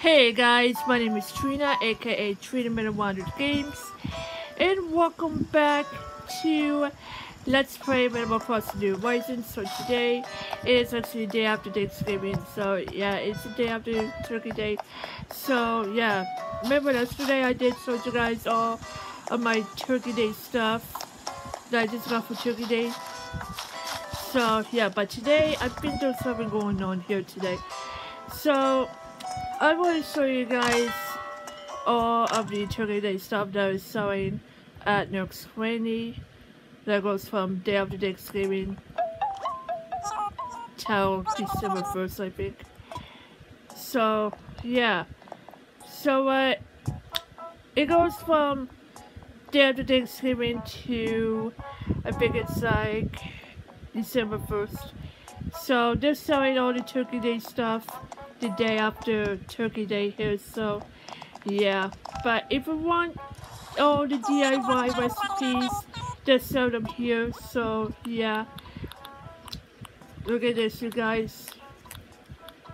Hey guys, my name is Trina, aka Trinamiller100 Games, and welcome back to Let's Play Animal Crossing New Horizons. So today is actually day after Thanksgiving, so yeah, it's the day after Turkey Day. So yeah, remember yesterday I did show you guys all of my Turkey Day stuff that I just got for Turkey Day. So yeah, but today I've been doing something going on here today. So I want to show you guys all of the Turkey Day stuff that is selling at Nooks Cranny. That goes from day after Thanksgiving till December 1st, I think. So, yeah. So, uh, it goes from day after Thanksgiving to, I think it's like December 1st. So they're selling all the Turkey Day stuff the day after Turkey Day here, so yeah. But if you want all the DIY recipes, they sell them here, so yeah. Look at this, you guys.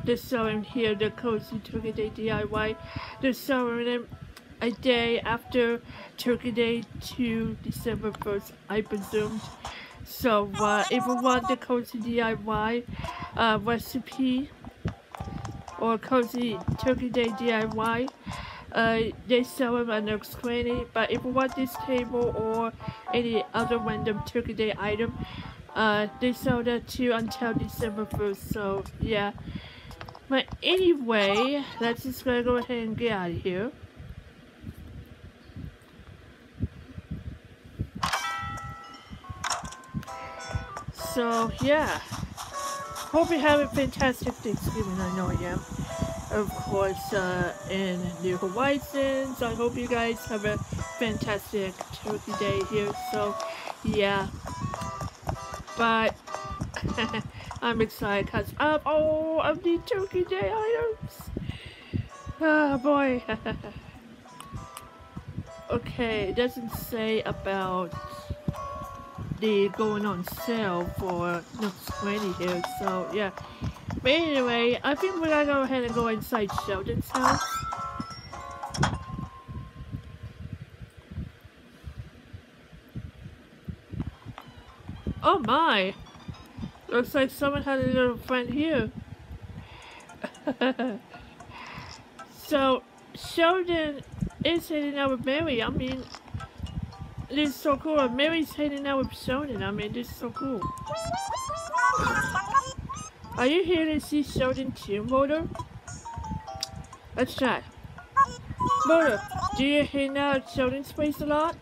They're selling here the Cozy Turkey Day DIY. They're selling them a day after Turkey Day to December 1st, I presumed. So uh, if you want the cozy DIY uh, recipe or cozy turkey day DIY, uh, they sell them Nooks Cranny. But if you want this table or any other random turkey day item, uh, they sell that too until December 1st. So yeah. But anyway, let's just gonna go ahead and get out of here. So, yeah. Hope you have a fantastic Thanksgiving. I know I am. Of course, uh, in New Horizons. I hope you guys have a fantastic Turkey Day here. So, yeah. But, I'm excited because of all of the Turkey Day items. Oh, boy. okay, it doesn't say about the going on sale for Nooks Cranny here, so yeah. But anyway, I think we're gonna go ahead and go inside Sheldon's house. Oh my! Looks like someone had a little friend here. so, Sheldon is hanging out with Mary. I mean, this is so cool. Mary's hanging out with Sheldon. I mean, this is so cool. Are you here to see Sheldon too, Motor? Let's chat. Motor, do you hang out at Sheldon's place a lot?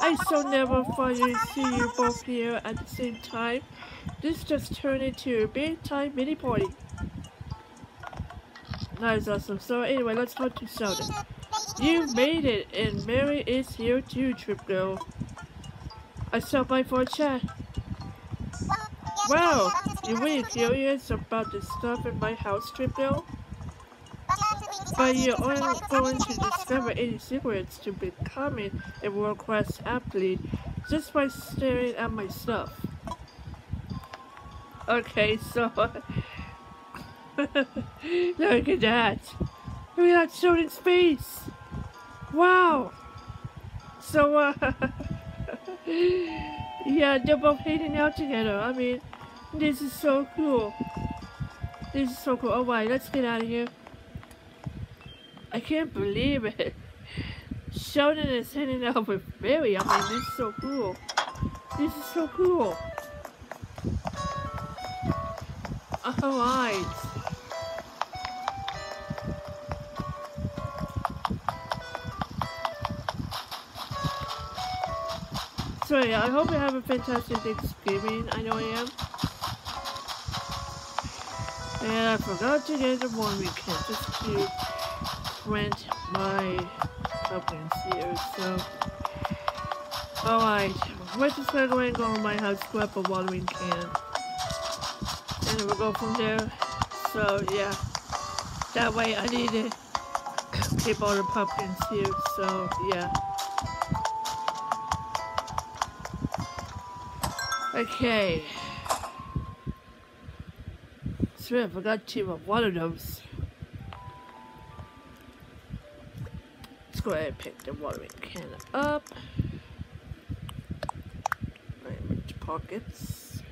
I so never thought to see you both here at the same time. This just turned into a big time mini party. That is awesome. So anyway, let's talk to Sheldon. You made it, and Mary is here too, Trip Girl. I stopped by for a chat. Wow, you really curious about the stuff in my house, Trip Girl? But you aren't going to discover any secrets to becoming a world-class athlete just by staring at my stuff. Okay, so... Look at that! We got Sheldon's face! Wow! So, uh, yeah, they're both hanging out together. I mean, this is so cool. This is so cool. Alright, let's get out of here. I can't believe it. Sheldon is hanging out with Mary. I mean, this is so cool. This is so cool. Alright. So yeah, I hope you have a fantastic Thanksgiving. I know I am. And I forgot to get the one weekend just to rent my pumpkins here. So, alright, we're just gonna go and go in my house, grab a watering can, and we'll go from there. So yeah, that way I need to keep all the pumpkins here. So yeah. Okay. Swear I forgot to have one of those. let's go ahead and pick the watering can up. Right into pockets.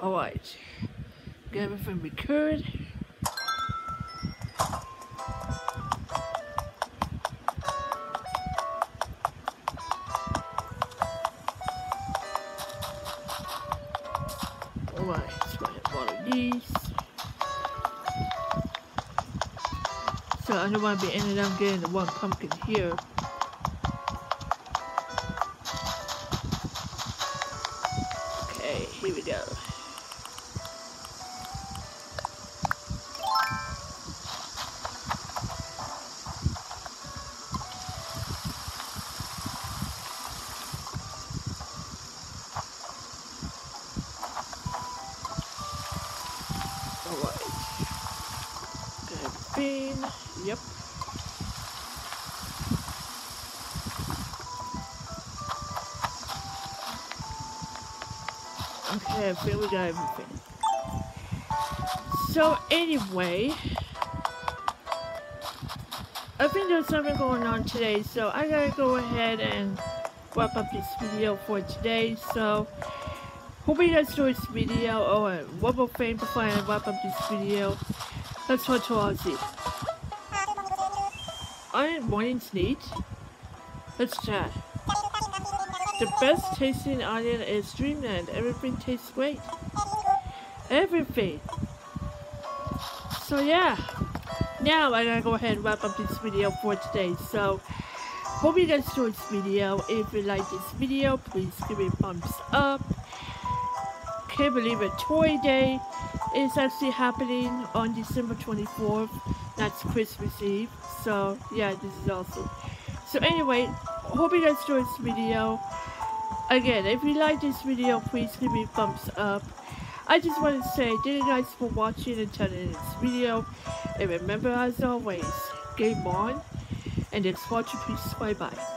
Alright. Get everything we could. I don't want to be ending up getting the one pumpkin here. Okay, here we go. Yep. Okay, I feel we got everything. So anyway, I think there's something going on today, so I gotta go ahead and wrap up this video for today. So, hope you guys enjoyed this video. Oh, and one more thing before I wrap up this video. Let's talk to Ozzy. Iron Morning's neat. Let's chat. The best tasting onion is Dreamland. Everything tastes great. Everything. So yeah. Now I gotta go ahead and wrap up this video for today. So hope you guys enjoyed this video. If you like this video, please give me a thumbs up. Can't believe it. Toy Day is actually happening on December 24th. That's Christmas Eve. So yeah, this is awesome. So anyway, hope you guys enjoyed this video. Again, if you like this video, please give me a thumbs up. I just want to say thank you guys for watching and turning this video. And remember as always, game on. And it's watch your peace. Bye bye.